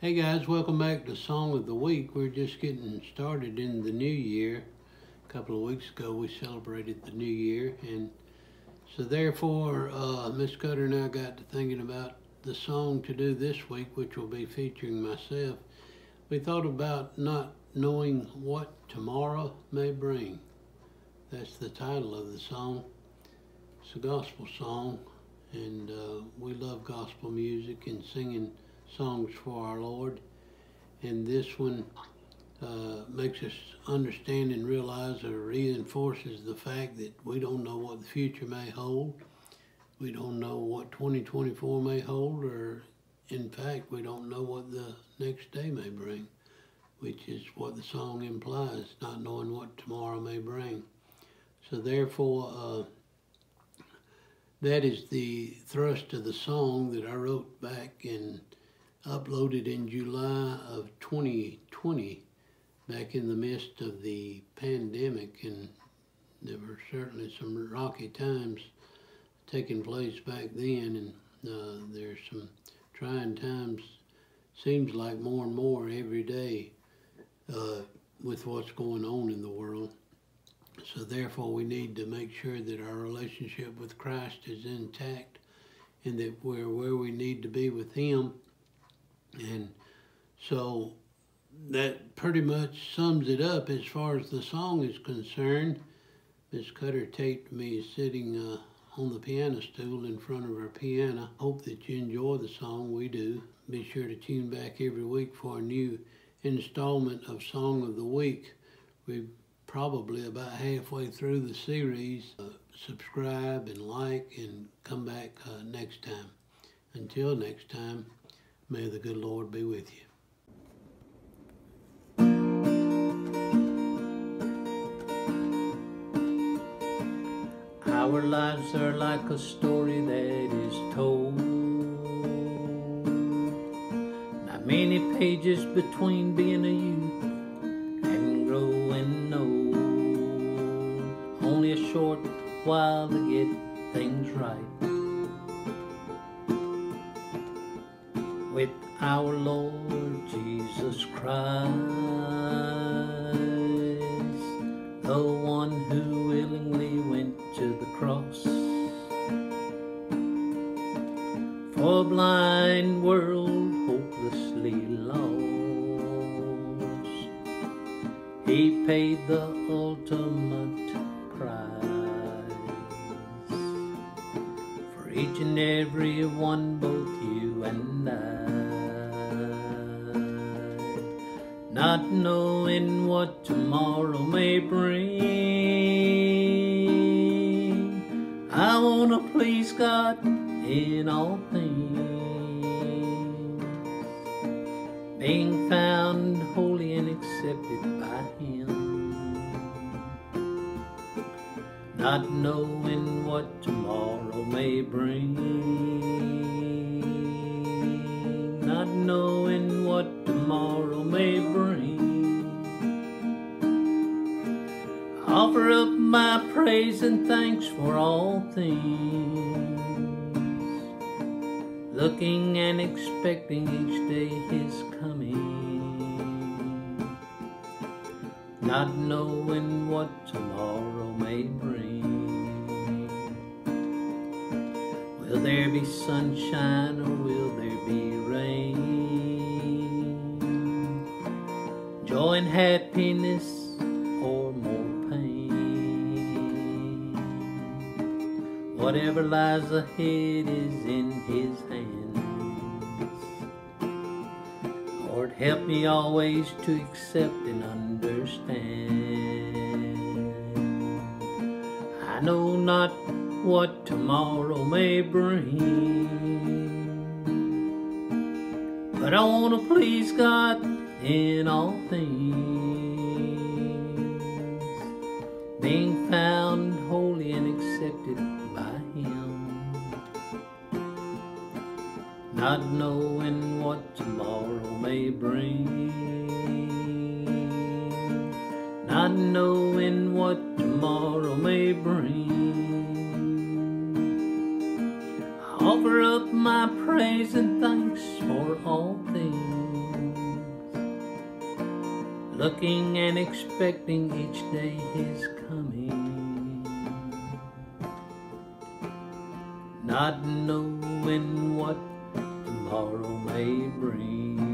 Hey guys, welcome back to Song of the Week. We're just getting started in the new year. A couple of weeks ago we celebrated the new year and so therefore uh, Miss Cutter and I got to thinking about the song to do this week which will be featuring myself. We thought about not knowing what tomorrow may bring. That's the title of the song. It's a gospel song and uh, we love gospel music and singing songs for our Lord. And this one uh, makes us understand and realize or reinforces the fact that we don't know what the future may hold. We don't know what 2024 may hold, or in fact, we don't know what the next day may bring, which is what the song implies, not knowing what tomorrow may bring. So, therefore, uh, that is the thrust of the song that I wrote back in uploaded in July of 2020, back in the midst of the pandemic, and there were certainly some rocky times taking place back then, and uh, there's some trying times. Seems like more and more every day uh, with what's going on in the world. So therefore, we need to make sure that our relationship with Christ is intact, and that we're where we need to be with Him and so that pretty much sums it up as far as the song is concerned. Miss Cutter taped me sitting uh, on the piano stool in front of her piano. Hope that you enjoy the song. We do. Be sure to tune back every week for a new installment of Song of the Week. We're probably about halfway through the series. Uh, subscribe and like and come back uh, next time. Until next time. May the good Lord be with you. Our lives are like a story that is told. Not many pages between being a youth and growing old. Only a short while to get things right. With our Lord Jesus Christ, the one who willingly went to the cross for a blind world hopelessly lost. He paid the ultimate price for each and every one, both you and I. not knowing what tomorrow may bring. I want to please God in all things, being found holy and accepted by Him, not knowing what tomorrow may bring, Offer up my praise and thanks for all things. Looking and expecting each day his coming. Not knowing what tomorrow may bring. Will there be sunshine or will there be rain? joy and happiness Whatever lies ahead is in His hands. Lord, help me always to accept and understand. I know not what tomorrow may bring, but I want to please God in all things, being found holy and accepted not knowing what tomorrow may bring, not knowing what tomorrow may bring. I offer up my praise and thanks for all things looking and expecting each day his coming. Not knowing what tomorrow may bring.